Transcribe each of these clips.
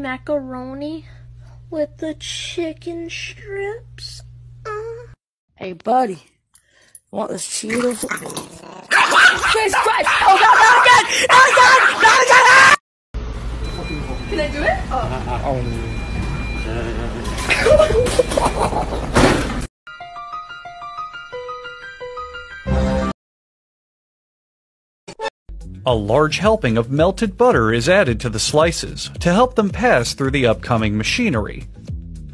macaroni with the chicken strips. Uh. Hey, buddy, want this Cheetos? Jesus Christ! Oh God! Oh God! Oh God! Oh God! Can I do it? A large helping of melted butter is added to the slices to help them pass through the upcoming machinery.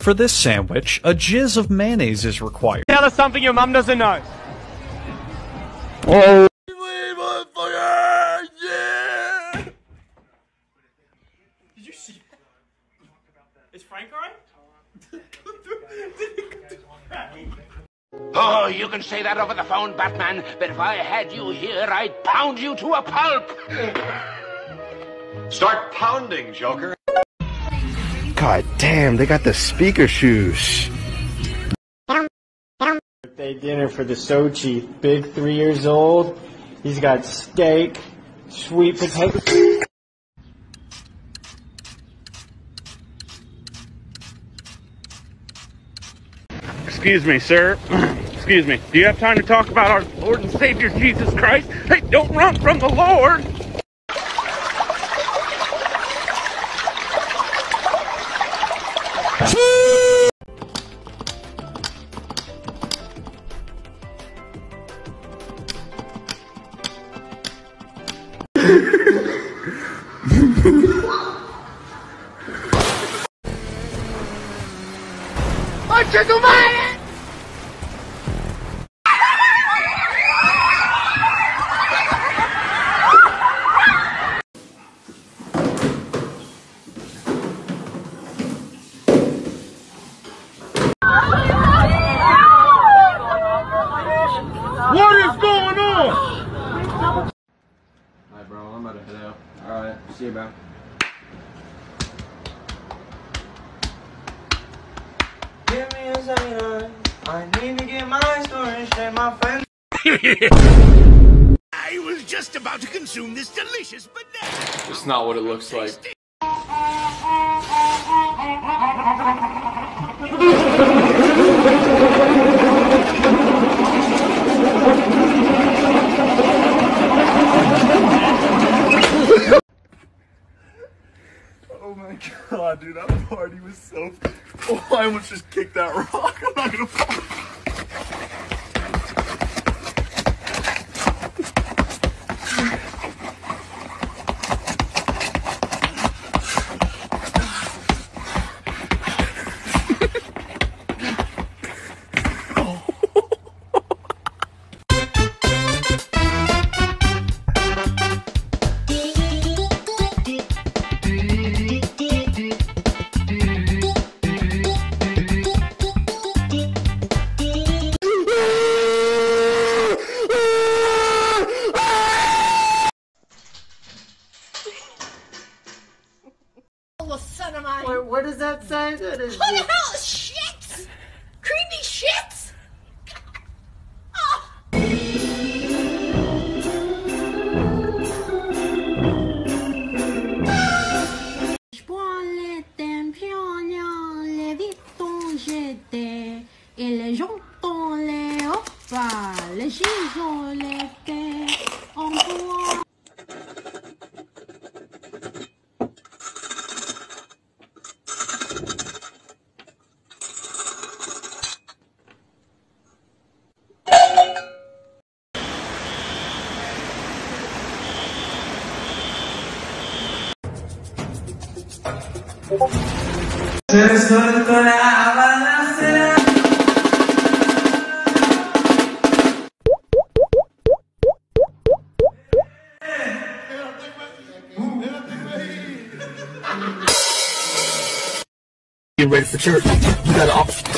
For this sandwich, a jizz of mayonnaise is required. Tell us something your mum doesn't know. Did you see that? Is Frank alright? You can say that over the phone, Batman, but if I had you here, I'd pound you to a pulp. Start pounding, Joker. God damn, they got the speaker shoes. Birthday dinner for the Sochi. Big three years old. He's got steak, sweet potato. Excuse me, sir. Excuse me. Do you have time to talk about our Lord and Savior Jesus Christ? Hey, don't run from the Lord! ¡Ocho tu madre! What is going on? Alright, bro, I'm about to head out. Alright, see you, bro. Give me a second. I need to get my story straight, my friend. I was just about to consume this delicious banana. It's not what it looks like. Oh my god, dude, so. Oh, I almost just kicked that rock. Oh, son of mine. What, what does that say? That is What the hell? Shit! Creepy shit! Toilette 漂亮，les vitons j'étais et les jantons les oppas, les Get ready for church. You gotta off.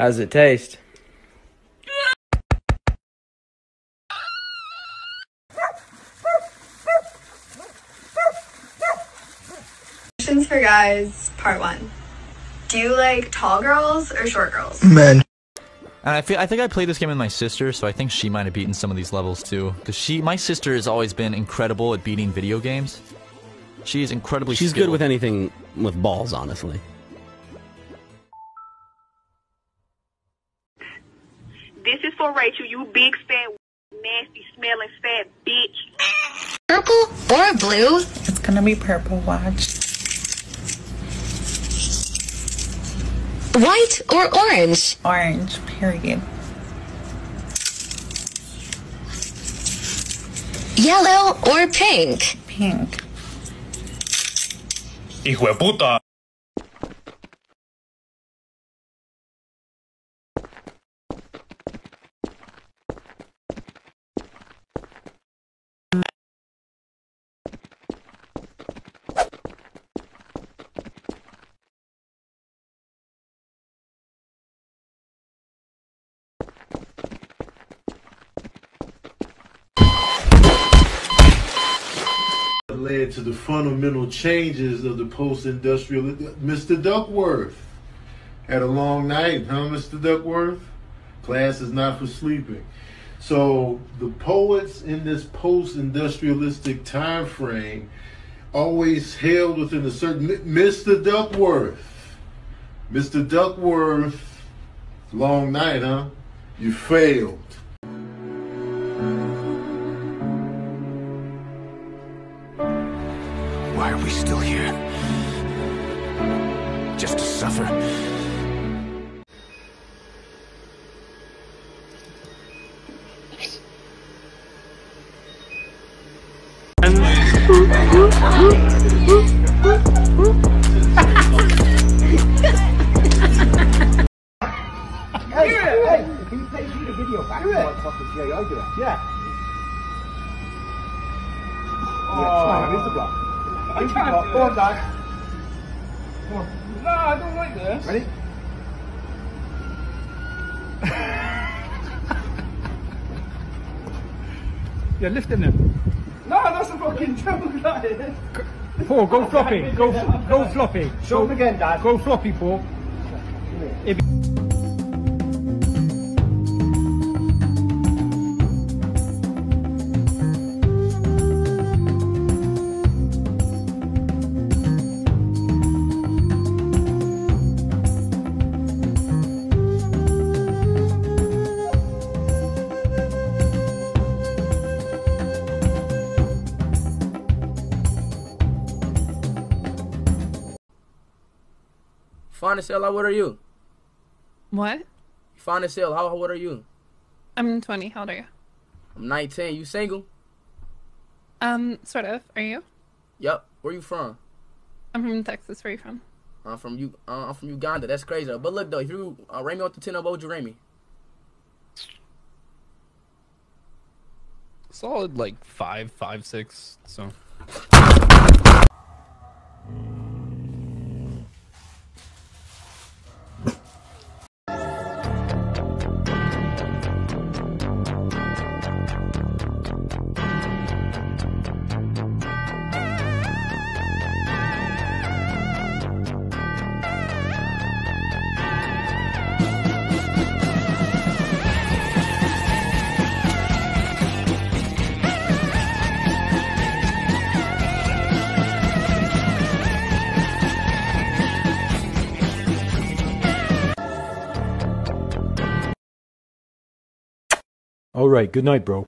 How's it taste? Questions for guys, part one. Do you like tall girls or short girls? Men. And I feel I think I played this game with my sister, so I think she might have beaten some of these levels too. Cause she, my sister, has always been incredible at beating video games. She is incredibly. She's skilled. good with anything with balls, honestly. This is for Rachel, you big fat, nasty smelling fat bitch. Purple or blue? It's gonna be purple, watch. White or orange? Orange, period. Yellow or pink? Pink. Hijo de puta. Led to the fundamental changes of the post-industrial. Mr. Duckworth had a long night, huh, Mr. Duckworth? Class is not for sleeping. So the poets in this post-industrialistic time frame always held within a certain Mr. Duckworth. Mr. Duckworth, long night, huh? You failed. Why are we still here? Just to suffer? Hey, hey, can you take me the video back? Do it. Yeah, I. Yeah. Yeah, try on Instagram. I Instagram. can't do Go on. Dad. No, I don't like this. Ready? Yeah, lift him then. No, that's a fucking joke, that is. Paul, go floppy. Go, go floppy. Show him again, Dad. Go floppy, Paul. Fine as hell, how old are you? What? Fine as hell, how old are you? I'm 20. How old are you? I'm 19. You single? Um, sort of. Are you? Yup. Where you from? I'm from Texas. Where are you from? I'm from you. Uh, I'm from Uganda. That's crazy. But look though, if you uh, rate me off the ten, what would you rate me? Solid like five, five, six. So. Right. Good night, bro.